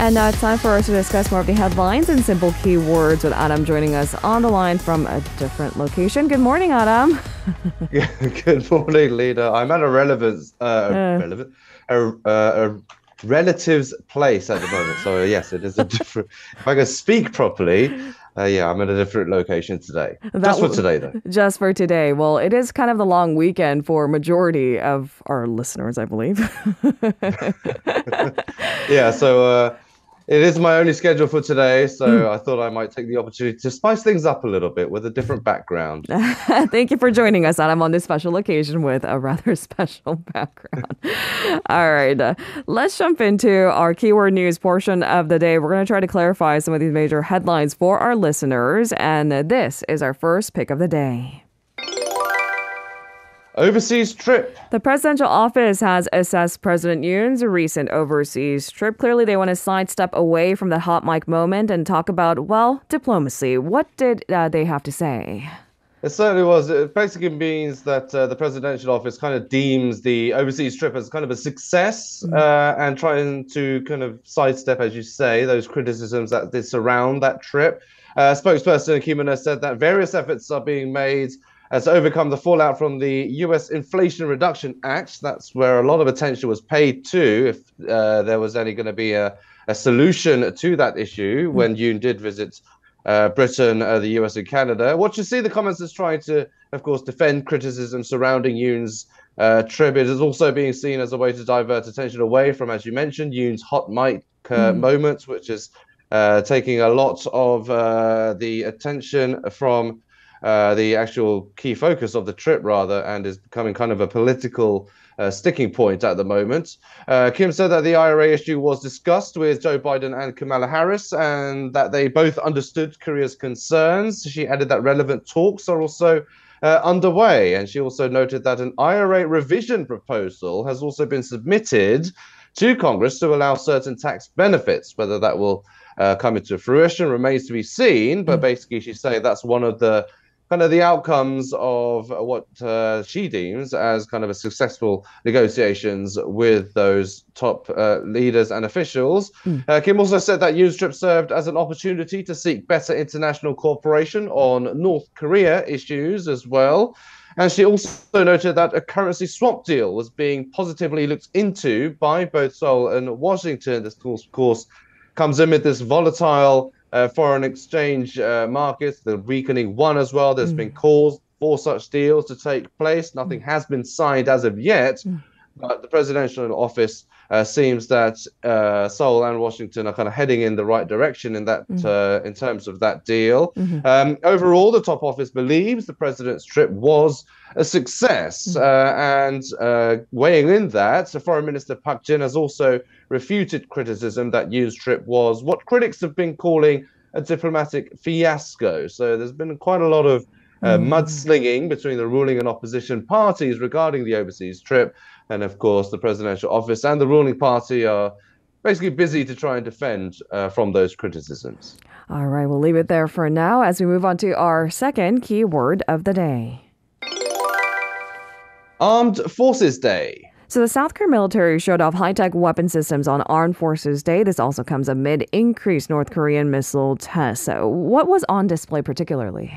And now it's time for us to discuss more of the headlines and simple keywords with Adam joining us on the line from a different location. Good morning, Adam. Good morning, Lena. I'm at a relevance, uh, Uh. relevant, a, uh, a relative's place at the moment. So yes, it is a different. If I can speak properly, uh, yeah, I'm at a different location today. That Just for today, though. Just for today. Well, it is kind of the long weekend for majority of our listeners, I believe. Yeah, so uh, it is my only schedule for today. So Hmm. I thought I might take the opportunity to spice things up a little bit with a different background. Thank you for joining us, Adam, on this special occasion with a rather special background. All right, uh, let's jump into our keyword news portion of the day. We're going to try to clarify some of these major headlines for our listeners, and this is our first pick of the day. Overseas trip. The presidential office has assessed President Yoon's recent overseas trip. Clearly, they want to sidestep away from the hot mic moment and talk about, well, diplomacy. What did uh, they have to say? It certainly was. It basically means that uh, the presidential office kind of deems the overseas trip as kind of a success uh, and trying to kind of sidestep, as you say, those criticisms that surround that trip. Uh, spokesperson Kimona said that various efforts are being made uh, to overcome the fallout from the US Inflation Reduction Act. That's where a lot of attention was paid to if uh, there was any going to be a, a solution to that issue when Yoon did visit uh, Britain, uh, the US, and Canada. What you see the comments is trying to, of course, defend criticism surrounding Yoon's uh, trip. It is also being seen as a way to divert attention away from, as you mentioned, Yoon's hot mic uh, moment, which is uh, taking a lot of uh, the attention from uh, the actual key focus of the trip, rather, and is becoming kind of a political uh, sticking point at the moment. Uh, Kim said that the IRA issue was discussed with Joe Biden and Kamala Harris, and that they both understood Korea's concerns. She added that relevant talks are also uh, underway, and she also noted that an IRA revision proposal has also been submitted to Congress to allow certain tax benefits. Whether that will uh, come into fruition remains to be seen. But basically, she's saying that's one of the kind of the outcomes of what uh, she deems as kind of a successful negotiations with those top uh, leaders and officials. Uh, Kim also said that Yoon's trip served as an opportunity to seek better international cooperation on North Korea issues as well. And she also noted that a currency swap deal was being positively looked into by both Seoul and Washington. This, of course, comes amid this volatile uh, foreign exchange uh, market, the weakening one as well. There's been calls for such deals to take place. Nothing has been signed as of yet, but the presidential office uh, seems that uh, Seoul and Washington are kind of heading in the right direction in that uh, in terms of that deal. Um, overall, the top office believes the president's trip was a success, uh, and uh, weighing in that, so Foreign Minister Park Jin has also refuted criticism that Yoon's trip was what critics have been calling a diplomatic fiasco. So there's been quite a lot of uh, mudslinging between the ruling and opposition parties regarding the overseas trip. And of course, the presidential office and the ruling party are basically busy to try and defend uh, from those criticisms. All right, we'll leave it there for now as we move on to our second keyword of the day. Armed Forces Day. So, the South Korean military showed off high tech weapon systems on Armed Forces Day. This also comes amid increased North Korean missile tests. So, what was on display particularly?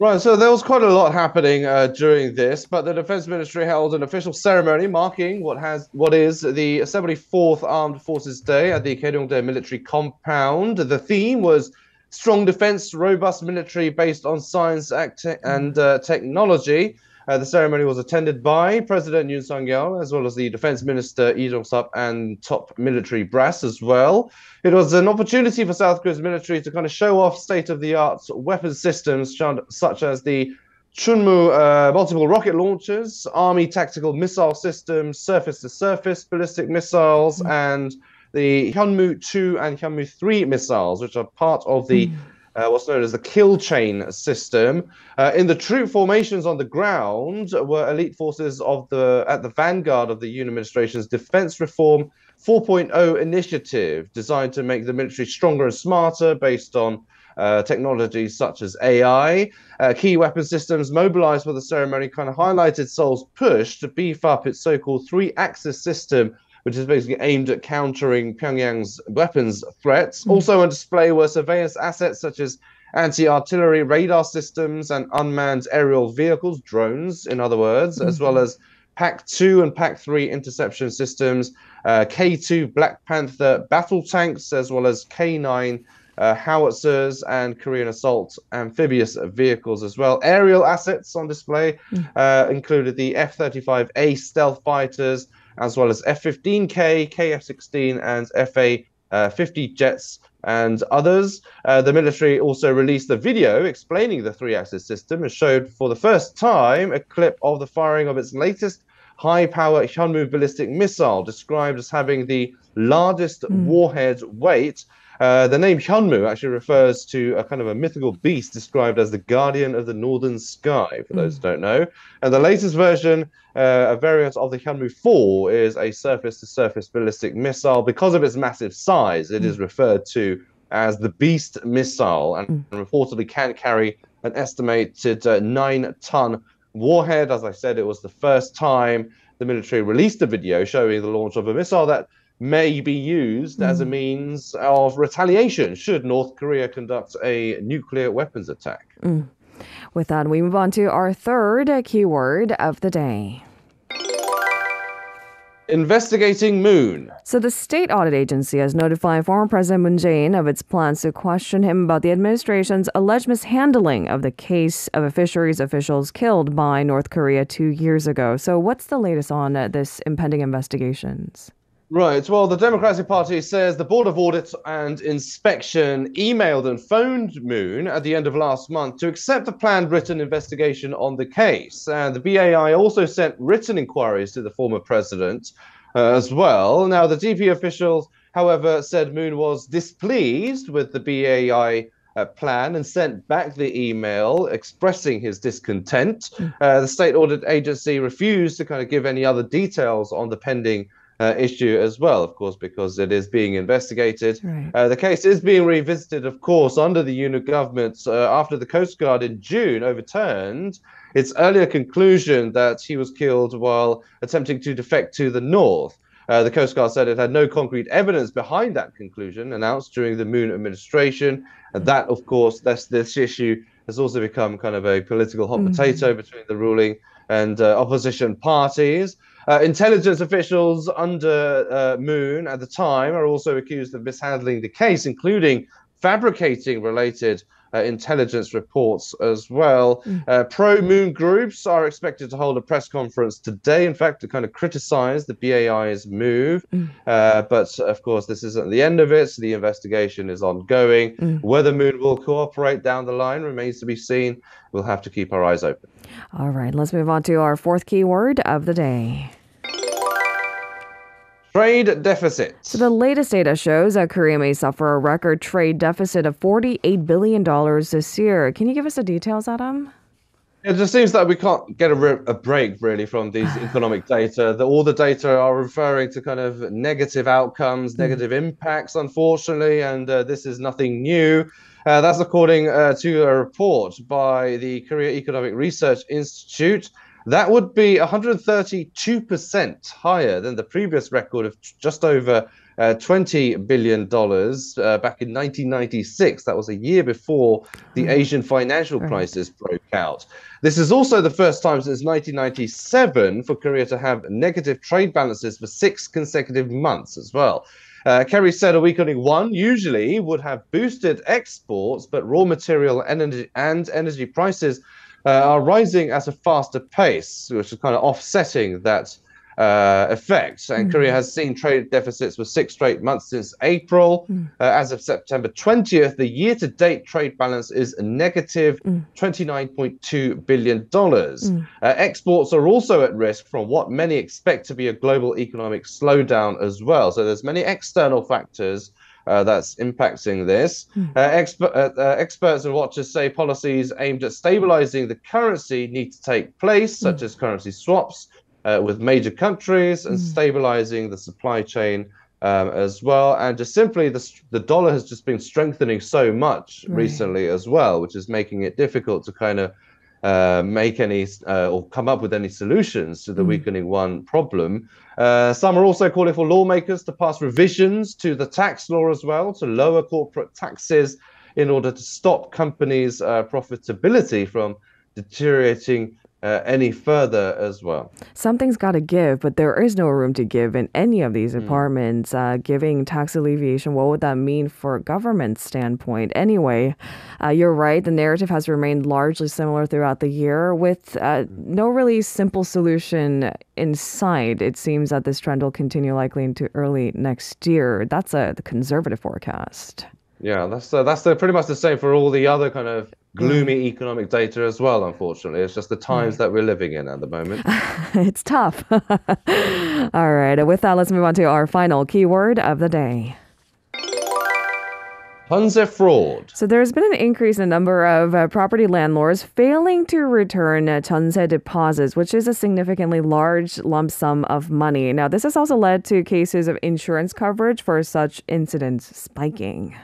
Right, so there was quite a lot happening uh, during this, but the Defense Ministry held an official ceremony marking what has what is the 74th Armed Forces Day at the Dae military compound. The theme was strong defense, robust military based on science act- and uh, technology. Uh, the ceremony was attended by President Yoon Suk Yeol, as well as the Defense Minister Lee Jong Sup and top military brass as well. It was an opportunity for South Korea's military to kind of show off state-of-the-art weapons systems, such as the Chunmoo uh, multiple rocket launchers, Army tactical missile systems, surface-to-surface ballistic missiles, and the Hyunmoo 2 and Hyunmoo 3 missiles, which are part of the uh, what's known as the kill chain system. Uh, in the troop formations on the ground were elite forces of the at the vanguard of the Yoon administration's defense reform 4.0 initiative, designed to make the military stronger and smarter based on uh, technologies such as AI. Uh, key weapon systems mobilized for the ceremony kind of highlighted Seoul's push to beef up its so called three axis system which is basically aimed at countering Pyongyang's weapons threats. Mm. Also on display were surveillance assets such as anti-artillery radar systems and unmanned aerial vehicles, drones, in other words, mm-hmm. as well as PAC-2 and PAC-3 interception systems, uh, K2 Black Panther battle tanks, as well as K9 uh, howitzers and Korean assault amphibious vehicles as well. Aerial assets on display mm. uh, included the F-35A stealth fighters, as well as F-15K, KF-16, and FA-50 uh, jets and others. Uh, the military also released a video explaining the three axis system and showed for the first time a clip of the firing of its latest high power Hyunmoo ballistic missile, described as having the largest mm. warhead weight. Uh, the name Hyunmoo actually refers to a kind of a mythical beast described as the guardian of the northern sky, for those mm. who don't know. And the latest version, uh, a variant of the Hyunmoo 4, is a surface to surface ballistic missile. Because of its massive size, it mm. is referred to as the Beast missile and, mm. reportedly can carry an estimated uh, nine ton warhead. As I said, it was the first time the military released a video showing the launch of a missile that may be used as a mm. means of retaliation should North Korea conduct a nuclear weapons attack. Mm. With that, we move on to our third keyword of the day. Investigating Moon. So, the state audit agency has notified former President Moon Jae-in of its plans to question him about the administration's alleged mishandling of the case of a fisheries officials killed by North Korea two years ago. So, what's the latest on uh, this impending investigations? Right. Well, the Democratic Party says the Board of Audit and Inspection emailed and phoned Moon at the end of last month to accept a planned written investigation on the case. And the BAI also sent written inquiries to the former president uh, as well. Now, the DP officials, however, said Moon was displeased with the BAI uh, plan and sent back the email expressing his discontent. Hmm. Uh, the state audit agency refused to kind of give any other details on the pending uh, issue as well, of course, because it is being investigated. Right. Uh, the case is being revisited, of course, under the Yoon government uh, after the Coast Guard in June overturned its earlier conclusion that he was killed while attempting to defect to the north. Uh, the Coast Guard said it had no concrete evidence behind that conclusion announced during the Moon administration. And that, of course, that's, this issue has also become kind of a political hot mm-hmm. potato between the ruling and uh, opposition parties. Uh, intelligence officials under uh, Moon at the time are also accused of mishandling the case, including fabricating related uh, intelligence reports as well. Mm. Uh, Pro Moon groups are expected to hold a press conference today, in fact, to kind of criticize the BAI's move. Mm. Uh, but of course, this isn't the end of it. So the investigation is ongoing. Mm. Whether Moon will cooperate down the line remains to be seen. We'll have to keep our eyes open. All right, let's move on to our fourth keyword of the day. Trade deficit. So the latest data shows that Korea may suffer a record trade deficit of $48 billion this year. Can you give us the details, Adam? It just seems that we can't get a, a break really from these economic data. That all the data are referring to kind of negative outcomes, mm. negative impacts, unfortunately, and uh, this is nothing new. Uh, that's according uh, to a report by the Korea Economic Research Institute. That would be 132% higher than the previous record of just over uh, $20 billion uh, back in 1996. That was a year before the hmm. Asian financial crisis broke out. This is also the first time since 1997 for Korea to have negative trade balances for six consecutive months as well. Uh, KERI said a weakening one usually would have boosted exports, but raw material energy and energy prices are rising at a faster pace, which is kind of offsetting that uh, effect. And mm. Korea has seen trade deficits for six straight months since April. Mm. Uh, as of September 20th, the year to date trade balance is negative mm. $29.2 billion. Mm. Uh, exports are also at risk from what many expect to be a global economic slowdown as well. So there's many external factors uh, that's impacting this. Hmm. Uh, exper- uh, uh, experts and watchers say policies aimed at stabilizing the currency need to take place, such mm. as currency swaps uh, with major countries and mm. stabilizing the supply chain um, as well. And just simply, the, the dollar has just been strengthening so much right. recently as well, which is making it difficult to kind of uh, make any uh, or come up with any solutions to the mm. weakening one problem. Uh, some are also calling for lawmakers to pass revisions to the tax law as well to lower corporate taxes in order to stop companies' uh, profitability from deteriorating uh, any further as well. Something's got to give, but there is no room to give in any of these departments. Mm. Uh, giving tax alleviation, what would that mean for a government standpoint? Anyway, uh, you're right. The narrative has remained largely similar throughout the year, with uh, no really simple solution in sight. It seems that this trend will continue likely into early next year. That's a conservative forecast. Yeah, that's uh, that's the, pretty much the same for all the other kind of gloomy mm. economic data as well, unfortunately. It's just the times that we're living in at the moment. it's tough. All right. With that, let's move on to our final keyword of the day. Jeonse fraud. So there's been an increase in the number of uh, property landlords failing to return uh, jeonse deposits, which is a significantly large lump sum of money. Now, this has also led to cases of insurance coverage for such incidents spiking.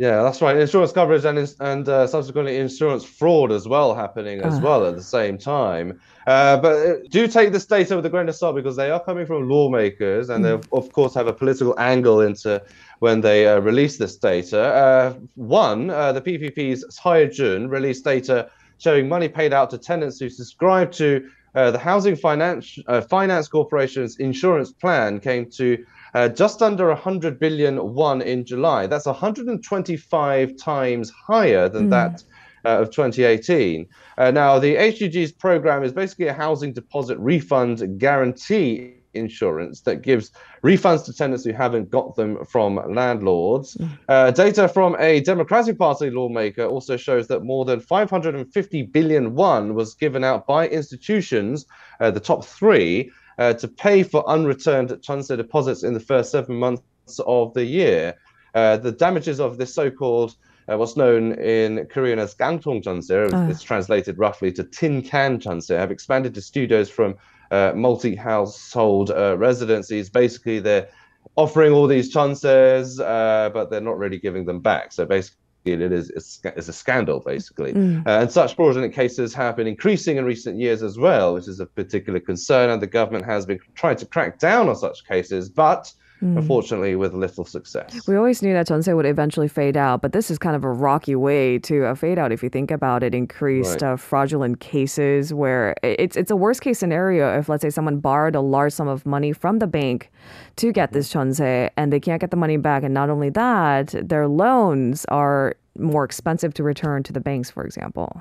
Yeah, that's right. Insurance coverage and and uh, subsequently insurance fraud as well happening as uh. well at the same time. Uh, but uh, do take this data with a grain of salt because they are coming from lawmakers and mm. they of course have a political angle into when they uh, release this data. Uh, one, the PPP's Seo Jun released data showing money paid out to tenants who subscribe to the Housing Finance Finance Corporation's insurance plan came to uh, just under 100 billion won in July. That's 125 times higher than mm. that uh, of 2018. Uh, now, the HGG's program is basically a housing deposit refund guarantee insurance that gives refunds to tenants who haven't got them from landlords. Uh, data from a Democratic Party lawmaker also shows that more than 550 billion won was given out by institutions, uh, the top three, uh, to pay for unreturned jeonse deposits in the first seven months of the year. Uh, the damages of this so-called uh, what's known in Korean as gangtong jeonse, uh. it's translated roughly to tin can jeonse, have expanded to studios from uh, multi-household uh, residencies. Basically, they're offering all these chances, uh, but they're not really giving them back. So basically, it is it's, a scandal basically mm. uh, and such fraudulent cases have been increasing in recent years as well which is a particular concern and the government has been trying to crack down on such cases but Mm. Unfortunately, with little success. We always knew that jeonse would eventually fade out, but this is kind of a rocky way to uh, fade out if you think about it. Increased right. uh, fraudulent cases where it's it's a worst case scenario if let's say someone borrowed a large sum of money from the bank to get this jeonse and they can't get the money back, and not only that, their loans are more expensive to return to the banks, for example.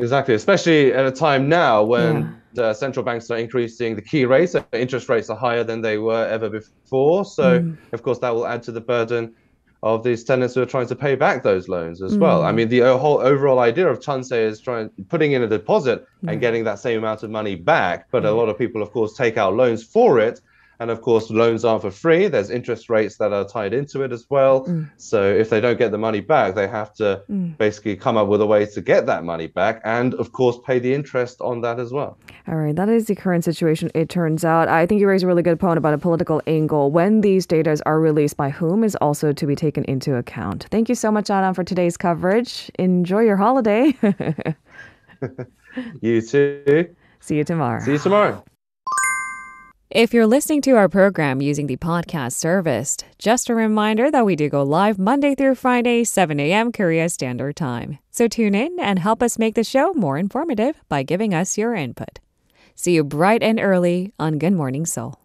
Exactly, especially at a time now when yeah. the central banks are increasing the key rates, interest rates are higher than they were ever before. So, mm. of course, that will add to the burden of these tenants who are trying to pay back those loans as mm. well. I mean, the whole overall idea of jeonse is trying putting in a deposit mm. and getting that same amount of money back. But a lot of people, of course, take out loans for it and of course, loans aren't for free. There's interest rates that are tied into it as well. Mm. So if they don't get the money back, they have to mm. basically come up with a way to get that money back and, of course, pay the interest on that as well. All right. That is the current situation, it turns out. I think you raise a really good point about a political angle. When these data are released by whom is also to be taken into account. Thank you so much, Adam, for today's coverage. Enjoy your holiday. you too. See you tomorrow. See you tomorrow. If you're listening to our program using the podcast service, just a reminder that we do go live Monday through Friday, 7 a.m. Korea Standard Time. So tune in and help us make the show more informative by giving us your input. See you bright and early on Good Morning Seoul.